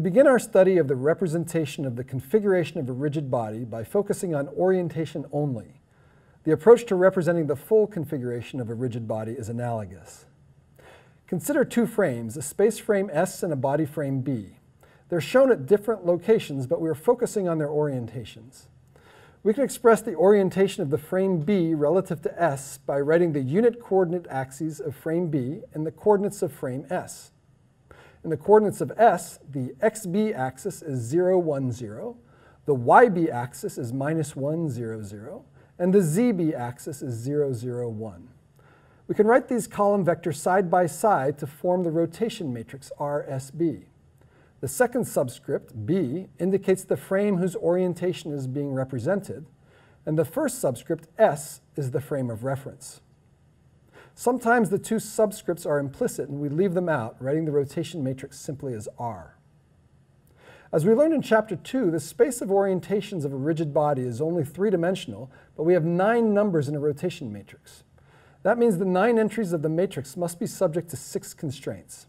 We begin our study of the representation of the configuration of a rigid body by focusing on orientation only. The approach to representing the full configuration of a rigid body is analogous. Consider two frames, a space frame S and a body frame B. They're shown at different locations, but we are focusing on their orientations. We can express the orientation of the frame B relative to S by writing the unit coordinate axes of frame B and the coordinates of frame S. In the coordinates of S, the xb axis is 0, 1, 0, the yb axis is minus 1, 0, 0, and the zb axis is 0, 0, 1. We can write these column vectors side by side to form the rotation matrix RSB. The second subscript, B, indicates the frame whose orientation is being represented, and the first subscript, S, is the frame of reference. Sometimes the two subscripts are implicit and we leave them out, writing the rotation matrix simply as R. As we learned in chapter 2, the space of orientations of a rigid body is only three-dimensional, but we have nine numbers in a rotation matrix. That means the nine entries of the matrix must be subject to six constraints.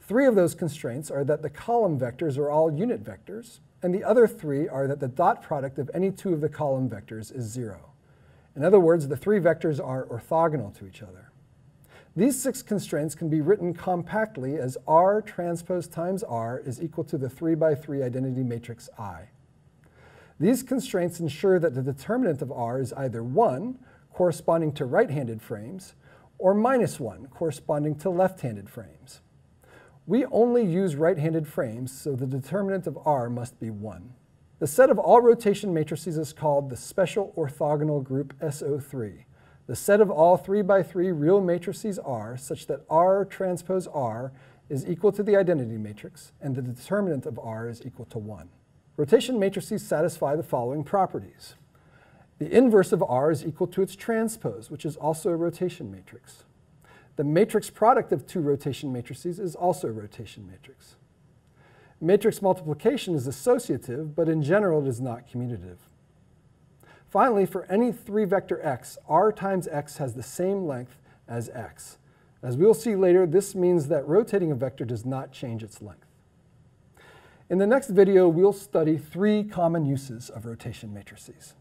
Three of those constraints are that the column vectors are all unit vectors, and the other three are that the dot product of any two of the column vectors is zero. In other words, the three vectors are orthogonal to each other. These six constraints can be written compactly as R transpose times R is equal to the 3 by 3 identity matrix I. These constraints ensure that the determinant of R is either 1, corresponding to right-handed frames, or minus 1, corresponding to left-handed frames. We only use right-handed frames, so the determinant of R must be 1. The set of all rotation matrices is called the special orthogonal group SO3. The set of all 3 by 3 real matrices R such that R transpose R is equal to the identity matrix and the determinant of R is equal to 1. Rotation matrices satisfy the following properties. The inverse of R is equal to its transpose, which is also a rotation matrix. The matrix product of two rotation matrices is also a rotation matrix. Matrix multiplication is associative, but in general it is not commutative. Finally, for any three-vector x, r times x has the same length as x. As we'll see later, this means that rotating a vector does not change its length. In the next video, we'll study three common uses of rotation matrices.